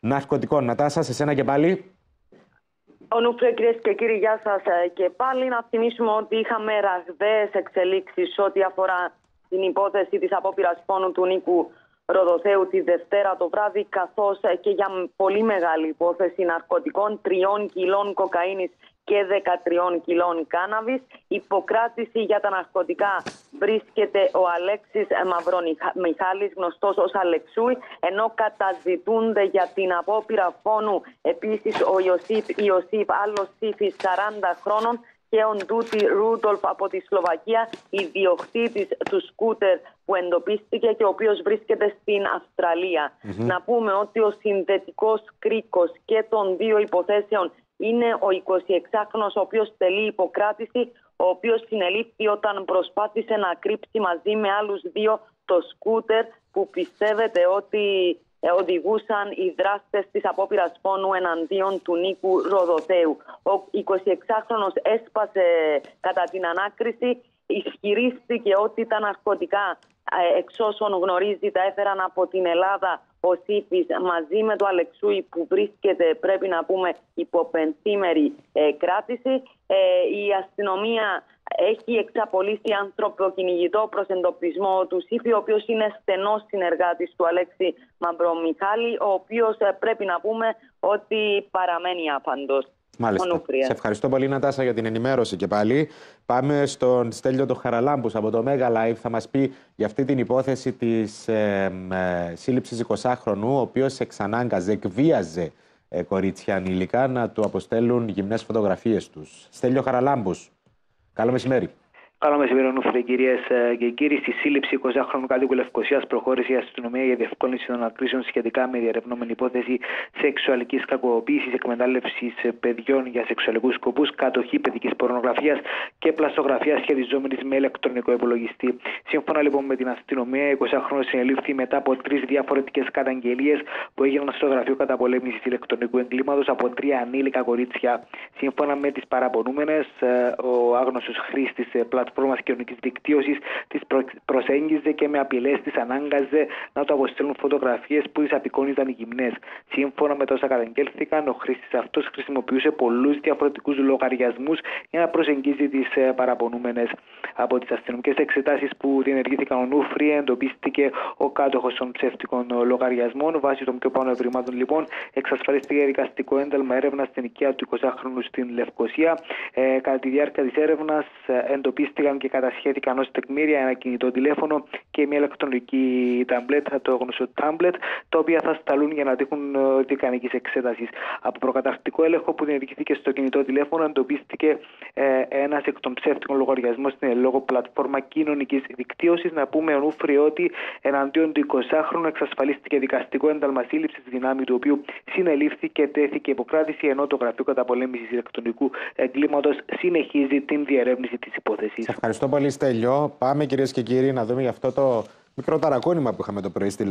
ναρκωτικών. Νατάσα, σε σένα και πάλι. Ονούφρε, κυρίες και κύριοι, γεια σας ε, και πάλι. Να θυμίσουμε ότι είχαμε ραγδαίες εξελίξεις ό,τι αφορά την υπόθεση της απόπειρας πόνου του Νίκου Ροδοθέου τη Δευτέρα το βράδυ, καθώς ε, και για πολύ μεγάλη υπόθεση ναρκωτικών τριών κιλών κοκαίνης και 13 κιλών κάναβης. Υποκράτηση για τα ναρκωτικά βρίσκεται ο Αλέξης Μαυρομιχάλης, γνωστός ως Αλεξούη, ενώ καταζητούνται για την απόπειρα φόνου. Επίσης ο Ιωσήφ Ιωσήφ, άλλος σύφης 40 χρόνων, και ο Ντούτι Ρούντολφ από τη Σλοβακία, ιδιοκτήτης του σκούτερ που εντοπίστηκε και ο οποίος βρίσκεται στην αυστραλια Να πούμε ότι ο συνδετικός κρίκος και των δύο υποθέσεων είναι ο 26χρονος ο οποίος τελεί υποκράτηση, ο οποίος συνελήφθη όταν προσπάθησε να κρύψει μαζί με άλλους δύο το σκούτερ που πιστεύετε ότι ε, οδηγούσαν οι δράστες της απόπειρας πόνου εναντίον του Νίκου Ροδοτέου. Ο 26χρονος έσπασε κατά την ανάκριση, ισχυρίστηκε ότι τα ναρκωτικά ε, εξ όσων γνωρίζει τα έφεραν από την Ελλάδα ο Σίφης μαζί με το Αλεξούι που βρίσκεται πρέπει να πούμε υποπενθήμερη ε, κράτηση. Ε, η αστυνομία έχει εξαπολύσει ανθρωποκυνηγητό προς εντοπισμό του Σίφη ο οποίος είναι στενός συνεργάτης του Αλέξη Μαμπρομιχάλη ο οποίος ε, πρέπει να πούμε ότι παραμένει άπαντος. Μάλιστα. Σε ευχαριστώ πολύ, Νατάσα, για την ενημέρωση και πάλι. Πάμε στον Στέλιο το Χαραλάμπους από το Mega Live. Θα μας πει για αυτή την υπόθεση της ε, ε, σύλληψης 20χρονου, ο οποίος εξανάγκαζε, εκβίαζε ε, κορίτσια ανήλικα να του αποστέλουν γυμνές φωτογραφίες τους. Στέλιο Χαραλάμπους, καλό μεσημέρι. Καλό μεσημέρι, νούφρε κυρίες και κύριοι. Στη σύλληψη 20χρονου κάτοικου Λευκοσία προχώρησε η αστυνομία για διευκόλυνση των ανακρίσεων σχετικά με διαρευνόμενη υπόθεση σεξουαλικής κακοποίησης, εκμετάλλευσης παιδιών για σεξουαλικούς σκοπούς, κατοχή παιδικής πορνογραφίας και πλαστογραφίας σχεδιζόμενη με ηλεκτρονικό υπολογιστή. Σύμφωνα λοιπόν με την αστυνομία, η 20χρονο συνελήφθη μετά από τρεις διαφορετικές καταγγελίες που έγιναν στο γραφείο καταπολέμησης ηλεκτρονικού εγκλήματος από τρία ανήλικα κορίτσια. Σύμφωνα με τις παραπονούμενες, ο άγνωστος χρήστης πλατφόρμα κοινωνική δικτύωσης τη προσέγγιζε και με απειλές τη ανάγκαζε να του αποστέλνουν φωτογραφίες που τις απεικόνιζαν οι γυμνές. Σύμφωνα με όσα καταγγέλθηκαν, ο χρήστης αυτός χρησιμοποιούσε πολλούς διαφορετικούς λογαριασμούς για να προσεγγίζει τις ε, παραπονούμενες. Από τις αστυνομικές εξετάσεις που διενεργήθηκαν, ο Νούφρι εντοπίστηκε ο κάτοχος των ψεύτικων λογαριασμών. Βάσει των πιο πάνω ευρημάτων, λοιπόν, εξασφαλίστηκε δικαστικό ένταλμα έρευνας στην οικία του 20χρονου στην Λευκοσία. Ε, κατά τη διάρκεια της έρευνας, ε, εντοπίστηκε εντοπίστηκαν και κατασχέθηκαν ως τεκμήρια ένα κινητό τηλέφωνο και μια ηλεκτρονική ταμπλέτ, το γνωστό τάμπλετ, τα οποία θα σταλούν για να τύχουν ε, δικανική εξέταση. Από προκαταρκτικό έλεγχο που διενεργήθηκε στο κινητό τηλέφωνο, εντοπίστηκε ε, ένας εκ των ψεύτικων λογαριασμών στην λόγω πλατφόρμα κοινωνικής δικτύωσης. Να πούμε ονούφρι ότι εναντίον του 20χρονου εξασφαλίστηκε δικαστικό ένταλμα σύλληψης δυνάμει του οποίου συνελήφθη και τέθηκε υποκράτηση, ενώ το Γραφείο Καταπολέμησης Ηλεκτρονικού Εγκλήματος συνεχίζει την διερεύνηση της υπόθεσης. Ευχαριστώ πολύ, Στέλιο. Πάμε, κυρίες και κύριοι, να δούμε για αυτό το μικρό ταρακούνημα που είχαμε το πρωί στη